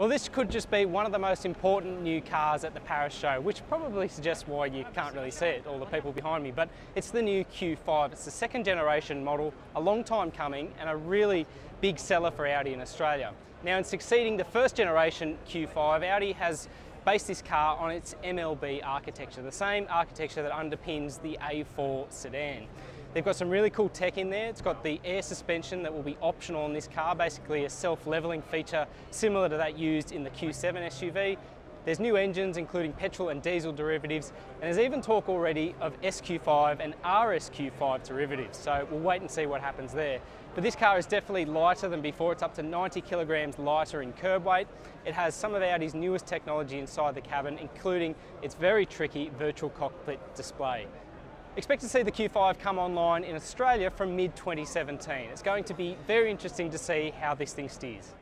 Well, this could just be one of the most important new cars at the Paris show, which probably suggests why you can't really see it, all the people behind me, but it's the new Q5. It's the second generation model, a long time coming, and a really big seller for Audi in Australia. Now, in succeeding the first generation Q5, Audi has based this car on its MLB architecture, the same architecture that underpins the A4 sedan. They've got some really cool tech in there. It's got the air suspension that will be optional on this car, basically a self-leveling feature similar to that used in the Q7 SUV. There's new engines including petrol and diesel derivatives and there's even talk already of SQ5 and RSQ5 derivatives so we'll wait and see what happens there. But this car is definitely lighter than before, it's up to 90 kilograms lighter in curb weight. It has some of Audi's newest technology inside the cabin including its very tricky virtual cockpit display. Expect to see the Q5 come online in Australia from mid 2017. It's going to be very interesting to see how this thing steers.